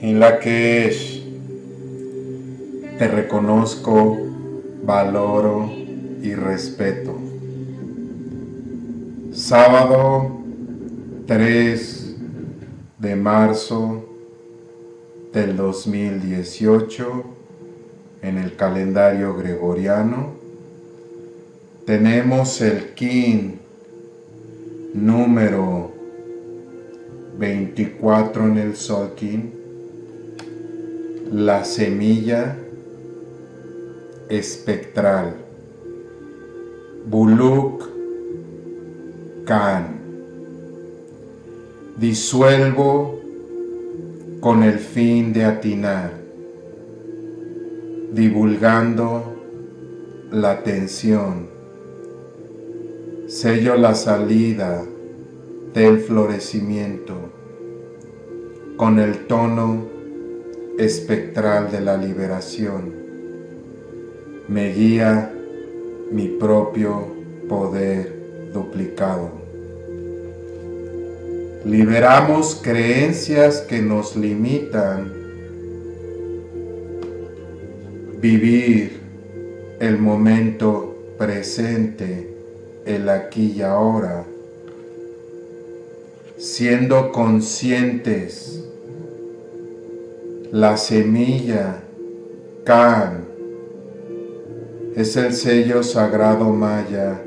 en la que te reconozco, valoro y respeto. Sábado 3 de marzo del 2018 en el calendario gregoriano tenemos el kin número 24 en el Solkin, la semilla espectral, Buluk Khan. Disuelvo con el fin de atinar, divulgando la tensión. Sello la salida del florecimiento con el tono espectral de la liberación. Me guía mi propio poder duplicado. Liberamos creencias que nos limitan vivir el momento presente, el aquí y ahora siendo conscientes la semilla Kan es el sello sagrado maya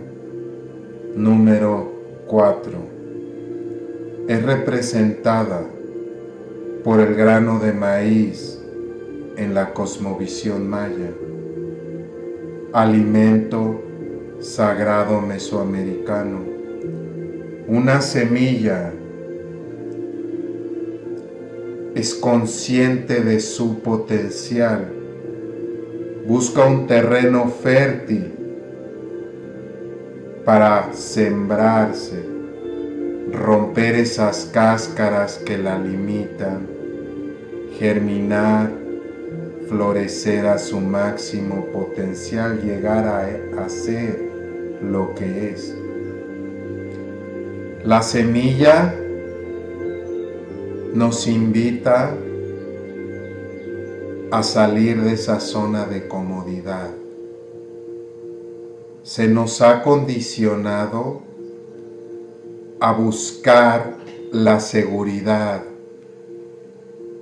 número 4. Es representada por el grano de maíz en la cosmovisión maya, alimento sagrado mesoamericano, una semilla es consciente de su potencial, busca un terreno fértil para sembrarse, romper esas cáscaras que la limitan, germinar, florecer a su máximo potencial, llegar a, ser lo que es. La semilla nos invita a salir de esa zona de comodidad. Se nos ha condicionado a buscar la seguridad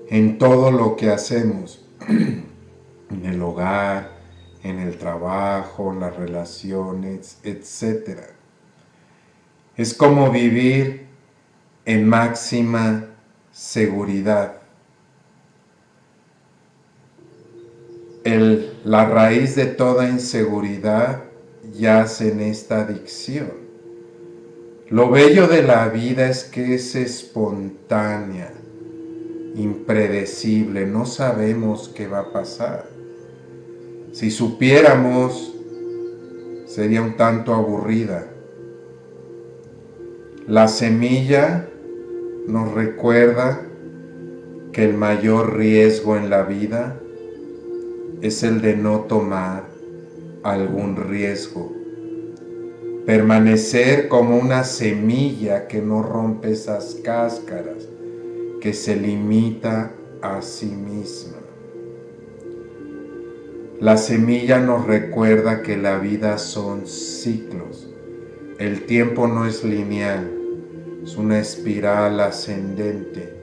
en todo lo que hacemos, en el hogar, en el trabajo, las relaciones, etc. Es como vivir en máxima seguridad. la raíz de toda inseguridad yace en esta adicción. Lo bello de la vida es que es espontánea, impredecible, no sabemos qué va a pasar. Si supiéramos, sería un tanto aburrida. La semilla nos recuerda que el mayor riesgo en la vida es el de no tomar algún riesgo. Permanecer como una semilla que no rompe esas cáscaras, que se limita a sí misma. La semilla nos recuerda que la vida son ciclos. El tiempo no es lineal es una espiral ascendente.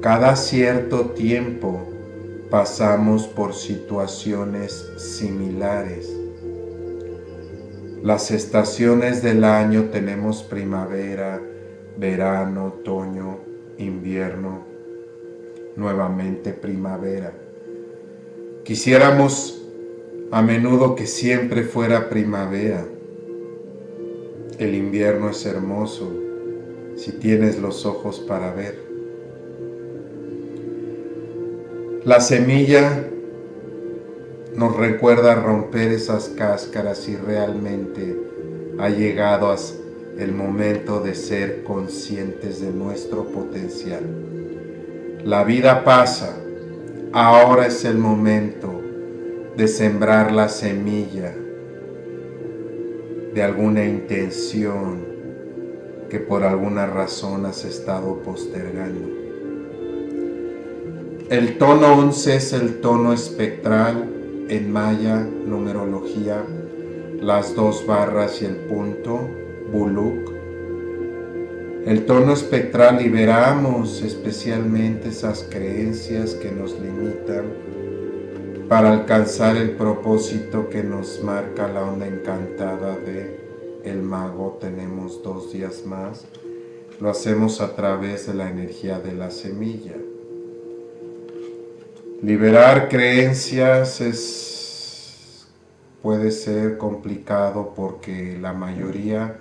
Cada cierto tiempo pasamos por situaciones similares. Las estaciones del año tenemos primavera, verano, otoño, invierno, nuevamente primavera. Quisiéramos a menudo que siempre fuera primavera. El invierno es hermoso, si tienes los ojos para ver. La semilla nos recuerda romper esas cáscaras y realmente ha llegado el momento de ser conscientes de nuestro potencial. La vida pasa, ahora es el momento de sembrar la semilla de alguna intención que por alguna razón has estado postergando. El tono 11 es el tono espectral en maya, numerología, las dos barras y el punto, buluk. El tono espectral liberamos especialmente esas creencias que nos limitan para alcanzar el propósito que nos marca la onda encantada de el mago. Tenemos dos días más. Lo hacemos a través de la energía de la semilla. Liberar creencias es, puede ser complicado porque la mayoría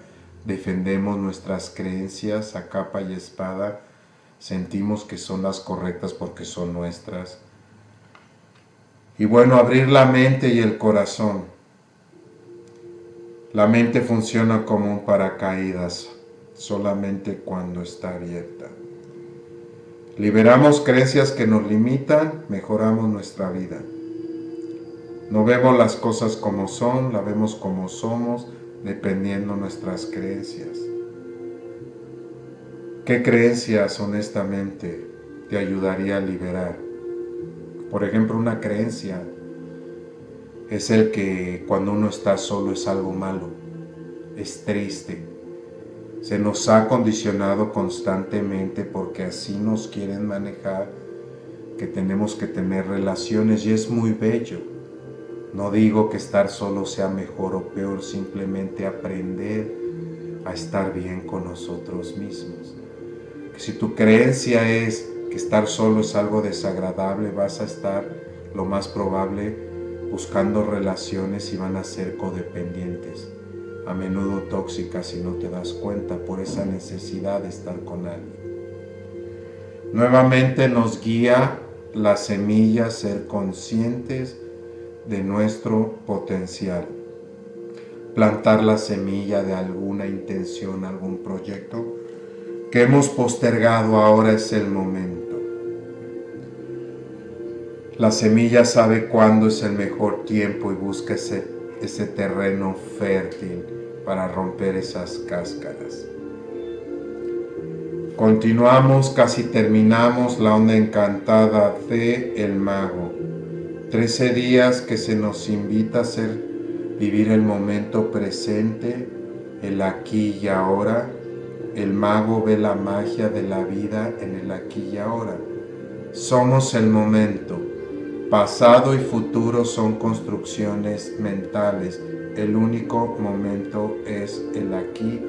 defendemos nuestras creencias a capa y espada, sentimos que son las correctas porque son nuestras. Y bueno, abrir la mente y el corazón. La mente funciona como un paracaídas solamente cuando está abierta. Liberamos creencias que nos limitan, mejoramos nuestra vida. No vemos las cosas como son, la vemos como somos, dependiendo nuestras creencias. ¿Qué creencias honestamente te ayudaría a liberar? Por ejemplo, una creencia es el que cuando uno está solo es algo malo, es triste, se nos ha condicionado constantemente porque así nos quieren manejar que tenemos que tener relaciones y es muy bello. No digo que estar solo sea mejor o peor, simplemente aprender a estar bien con nosotros mismos. Que si tu creencia es que estar solo es algo desagradable, vas a estar lo más probable buscando relaciones y van a ser codependientes a menudo tóxica si no te das cuenta por esa necesidad de estar con alguien. Nuevamente nos guía la semilla ser conscientes de nuestro potencial. Plantar la semilla de alguna intención, algún proyecto que hemos postergado, ahora es el momento. La semilla sabe cuándo es el mejor tiempo y busca ese, ese terreno fértil para romper esas cáscaras. Continuamos, casi terminamos la onda encantada de El Mago. Trece días que se nos invita a ser, vivir el momento presente, el aquí y ahora. El mago ve la magia de la vida en el aquí y ahora. Somos el momento. Pasado y futuro son construcciones mentales el único momento es el aquí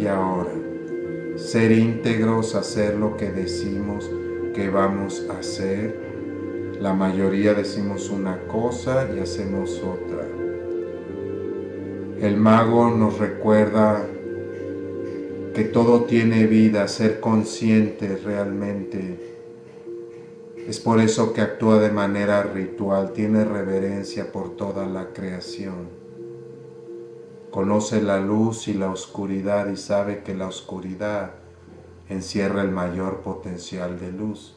y ahora. Ser íntegros, hacer lo que decimos que vamos a hacer. La mayoría decimos una cosa y hacemos otra. El mago nos recuerda que todo tiene vida, ser consciente realmente. Es por eso que actúa de manera ritual, tiene reverencia por toda la creación. Conoce la luz y la oscuridad y sabe que la oscuridad encierra el mayor potencial de luz.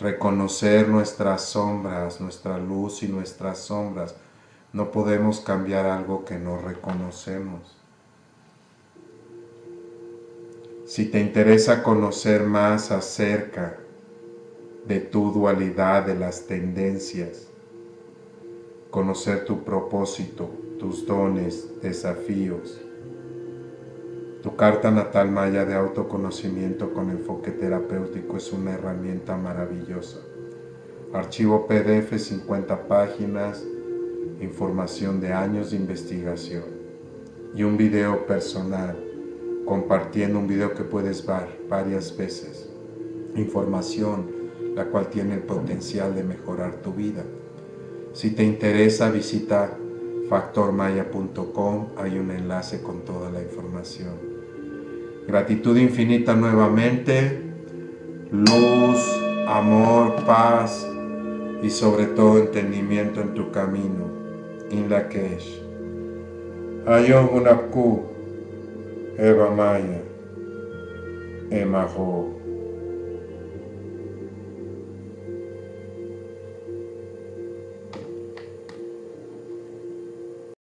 Reconocer nuestras sombras, nuestra luz y nuestras sombras. No podemos cambiar algo que no reconocemos. Si te interesa conocer más acerca de tu dualidad, de las tendencias, conocer tu propósito, tus dones, desafíos. Tu carta natal maya de autoconocimiento con enfoque terapéutico es una herramienta maravillosa. Archivo PDF 50 páginas, información de años de investigación y un video personal compartiendo un video que puedes ver varias veces. Información la cual tiene el potencial de mejorar tu vida. Si te interesa, visita factormaya.com hay un enlace con toda la información. Gratitud infinita nuevamente, luz, amor, paz y sobre todo entendimiento en tu camino. In Lakesh. Ayon Unapku, Eva Maya, Emaho.